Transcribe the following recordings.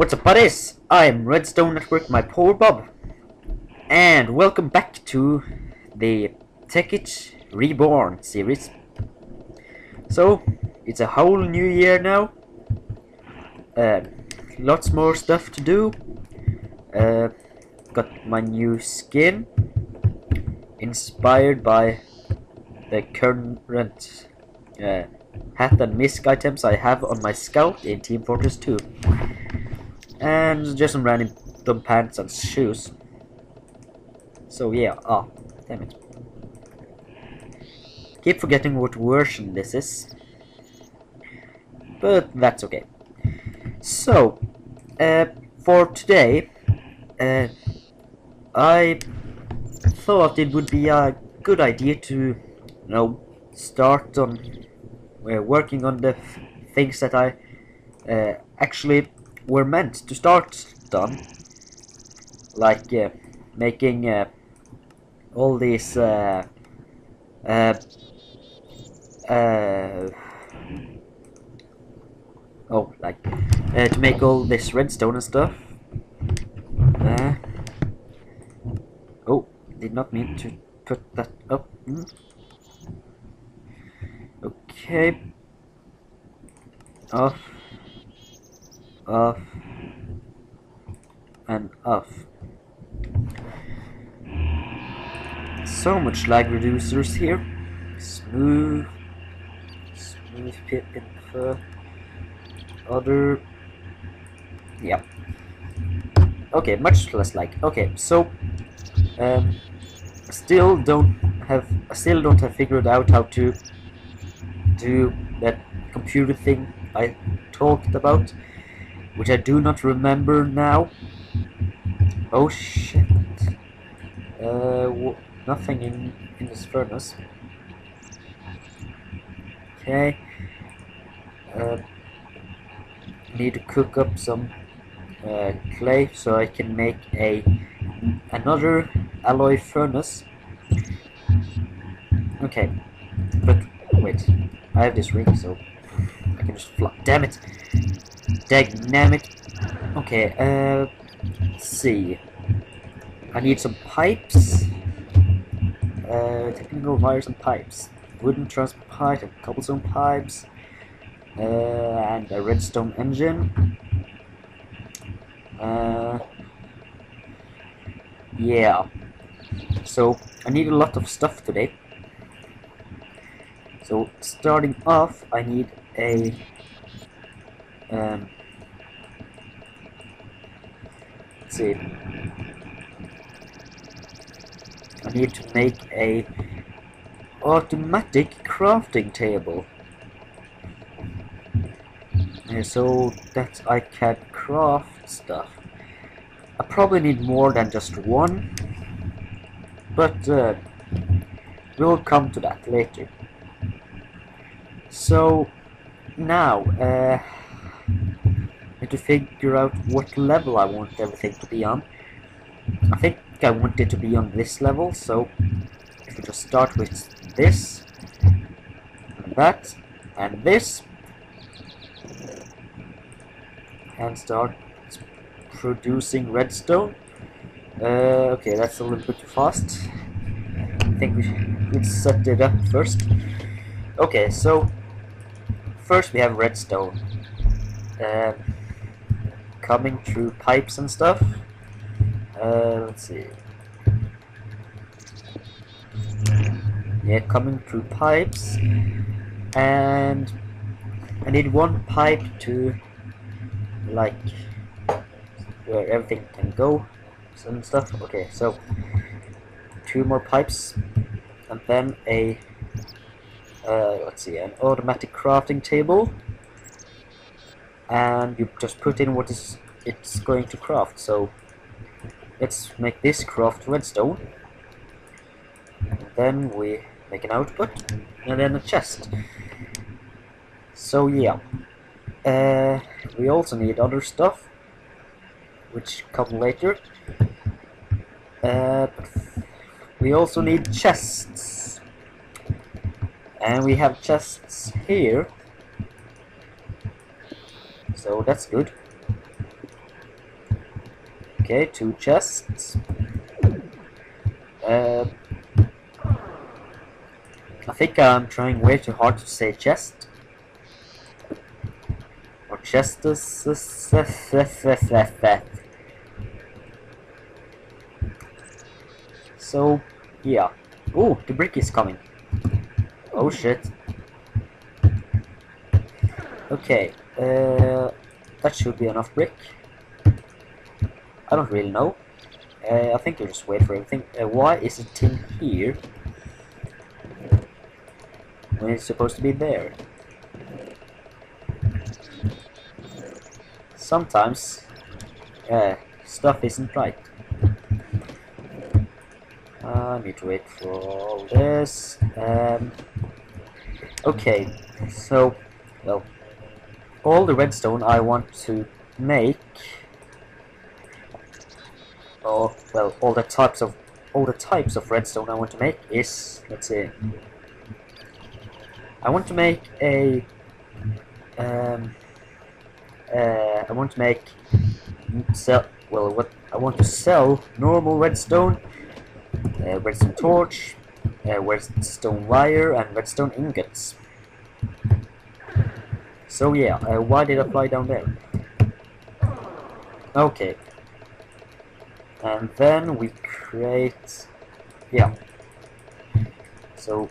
What's up buddies? I'm Redstone Network, Mypowerbob. And welcome back to the Tekkit Reborn series. So, it's a whole new year now. Uh, lots more stuff to do. Uh, got my new skin. Inspired by the current uh, hat and misc items I have on my scout in Team Fortress 2 and just some random dumb pants and shoes. So yeah, ah, oh, damn it. Keep forgetting what version this is. But that's okay. So, uh, for today, uh, I thought it would be a good idea to, you know, start on uh, working on the things that I uh, actually were meant to start done. Like uh, making uh, all these uh, uh, uh oh like uh, to make all this redstone and stuff. Oh did not mean to put that up. Mm. okay. Off off and off. So much lag reducers here. Smooth, smooth pit info. Other, yeah. Okay, much less lag. Okay, so um, still don't have, still don't have figured out how to do that computer thing I talked about which I do not remember now. Oh shit. Uh, nothing in, in this furnace. Okay. Uh, need to cook up some uh, clay so I can make a another alloy furnace. Okay, but wait, I have this ring so I can just fly. Damn it! Dynamic. Okay, uh, let's see. I need some pipes. Uh, technical wires and pipes. Wooden transport pipe, and cobblestone pipes, uh, and a redstone engine. Uh, yeah. So, I need a lot of stuff today. So, starting off, I need a um, see. I need to make a automatic crafting table. So that I can craft stuff. I probably need more than just one, but uh, we'll come to that later. So now, uh, to figure out what level I want everything to be on. I think I want it to be on this level, so if we just start with this, and that, and this, and start producing redstone. Uh, okay, that's a little bit too fast. I think we should set it up first. Okay, so first we have redstone. Um, coming through pipes and stuff. Uh, let's see. Yeah, coming through pipes. And I need one pipe to, like, where everything can go. Some stuff. Okay, so two more pipes. And then a, uh, let's see, an automatic crafting table and you just put in what is it's going to craft. So let's make this craft redstone. And then we make an output and then a chest. So yeah. Uh, we also need other stuff which come later. Uh, we also need chests. And we have chests here so that's good Okay, two chests. Uh, I think I'm trying way too hard to say chest. Or chestus. So, yeah. Oh, the brick is coming. Oh shit. Okay, uh, that should be enough brick. I don't really know. Uh, I think you just wait for everything. Uh, why is it in here? When it's supposed to be there? Sometimes, uh, stuff isn't right. I need to wait for all this. Um, okay, so, well, all the redstone I want to make. Or well all the types of all the types of redstone I want to make is let's see. I want to make a um, uh, I want to make sell well what I want to sell normal redstone uh, redstone torch uh, redstone wire and redstone ingots so yeah uh, why did I fly down there? Okay. And then we create yeah. So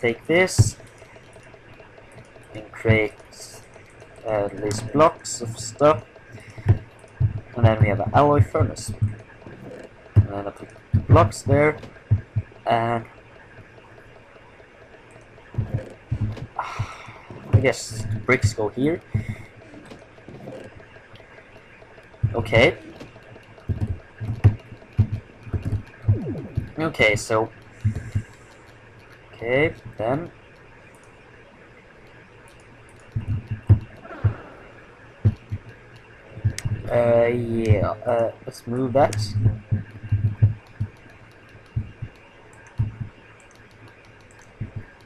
take this and create uh, these blocks of stuff. And then we have an alloy furnace. And then I put the blocks there. And I guess bricks go here okay Okay, so... Okay, then... Uh, yeah, uh, let's move that.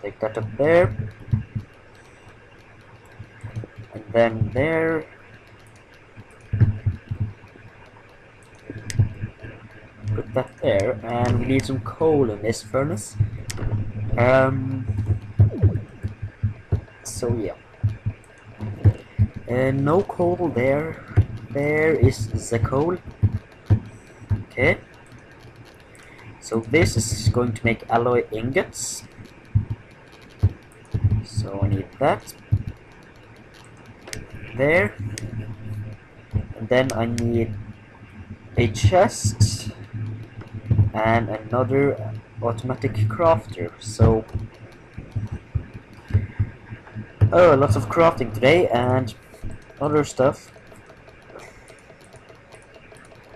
Take that up there. And then there. put that there and we need some coal in this furnace. Um, so yeah. And no coal there. There is the coal. Okay. So this is going to make alloy ingots. So I need that there. And then I need a chest and another automatic crafter. So oh lots of crafting today and other stuff.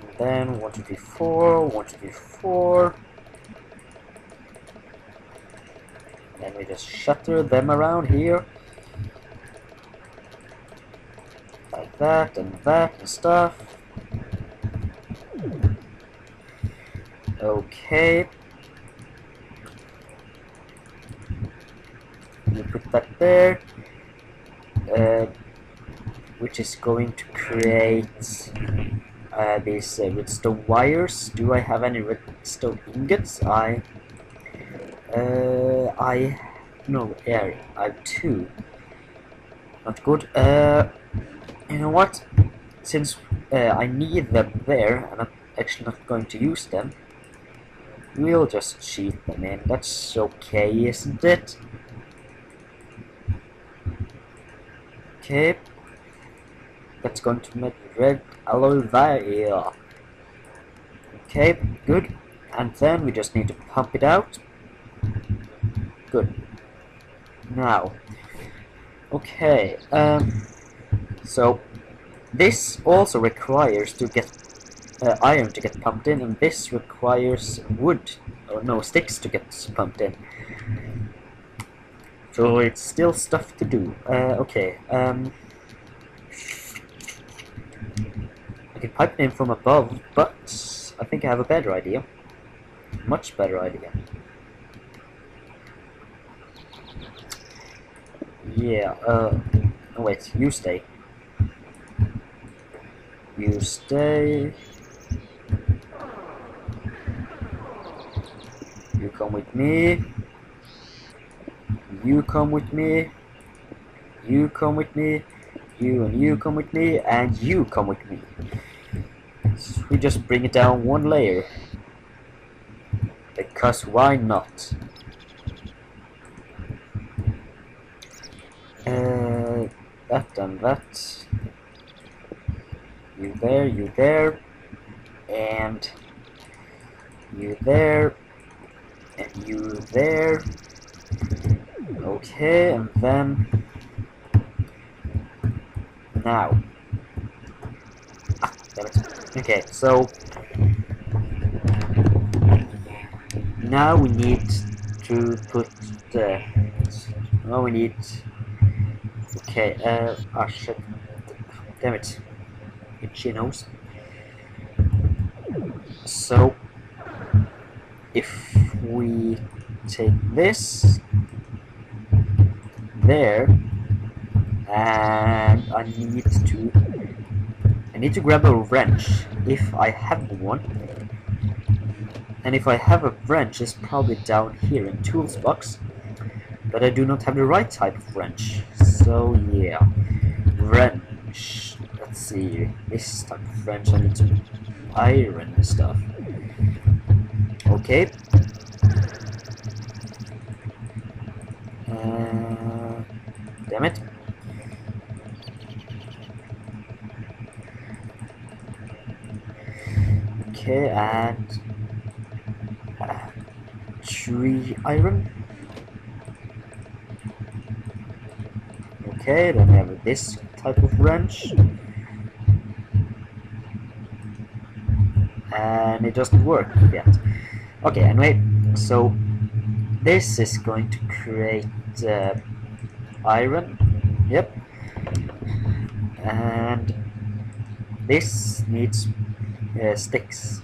And then one two three four one two three four. Then we just shutter them around here like that and that and stuff Okay. You put that there. Uh, which is going to create uh, these uh, redstone wires. Do I have any redstone ingots? I uh, I no yeah I have two. Not good. Uh, you know what? Since uh, I need them there, and I'm actually not going to use them. We'll just cheat them in. That's okay, isn't it? Okay. That's going to make red alloy there. Okay, good. And then we just need to pump it out. Good. Now. Okay, um, so this also requires to get uh, iron to get pumped in, and this requires wood, or no, sticks to get pumped in. So it's still stuff to do. Uh, okay, um, I can pipe in from above, but I think I have a better idea. Much better idea. Yeah, uh, oh wait, you stay. You stay. You come with me. You come with me. You come with me. You and you come with me. And you come with me. So we just bring it down one layer. Because why not? Uh, that and that. There, you there. And you there. And you there. Okay, and then now. Okay, so now we need to put the. Now we need. Okay, uh, ah shit. Damn it. Itchy nose. So, if we take this there and I need to I need to grab a wrench. If I have one and if I have a wrench it's probably down here in tools box but I do not have the right type of wrench. So yeah. Wrench let's see this type of wrench I need to iron stuff okay uh, damn it Okay, and uh, tree iron. Okay, then we have this type of wrench. And it doesn't work yet. Okay, anyway, so this is going to create uh, iron. Yep. And this needs uh, sticks.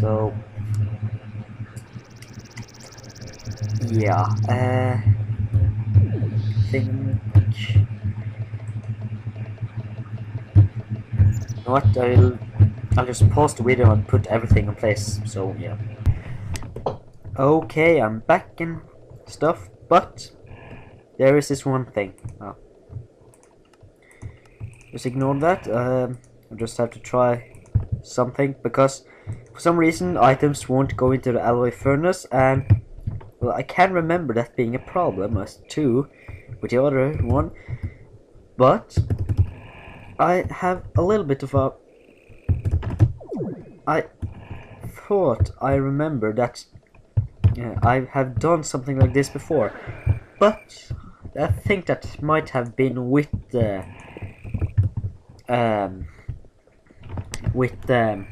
So yeah, uh, think what I'll I'll just pause the video and put everything in place. So yeah. Okay, I'm back and stuff, but there is this one thing. Oh. Just ignore that. Um, I just have to try something because for some reason items won't go into the alloy furnace and well I can remember that being a problem as too with the other one but I have a little bit of a I thought I remember that I have done something like this before but I think that might have been with the um, with um,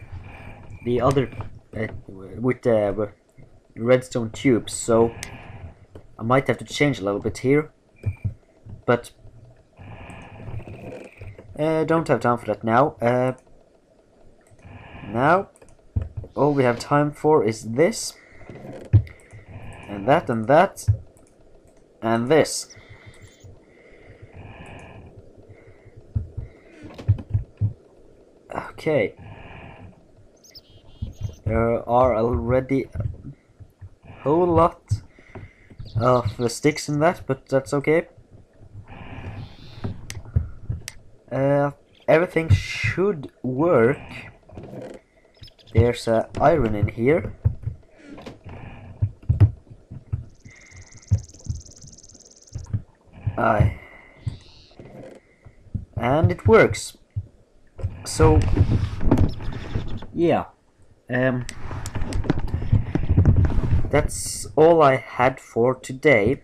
the other uh, with the redstone tubes so I might have to change a little bit here but uh, don't have time for that now uh, now all we have time for is this and that and that and this Okay. There are already a whole lot of sticks in that, but that's okay. Uh, everything should work. There's uh, iron in here. Aye. And it works so yeah um that's all I had for today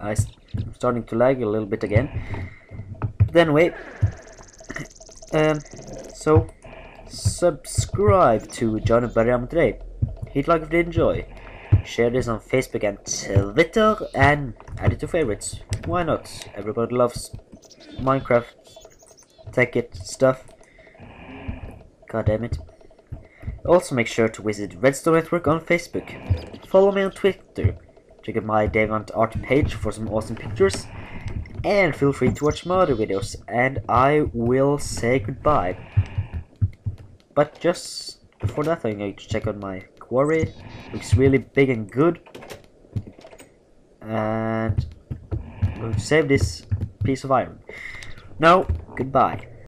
I'm starting to lag a little bit again but anyway um so subscribe to Johnny Bariam today hit like if you enjoy share this on Facebook and Twitter and add it to favorites why not everybody loves Minecraft Tekkit stuff. God damn it. Also make sure to visit Redstone Network on Facebook. Follow me on Twitter. Check out my DeviantArt page for some awesome pictures. And feel free to watch more other videos and I will say goodbye. But just before that I'm going to check on my quarry looks really big and good. And I'm going to save this piece of iron. Now goodbye